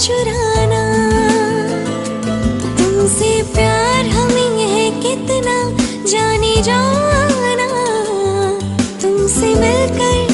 चुराना। तुमसे प्यार हमें है कितना जाने जाना। तुमसे मिलकर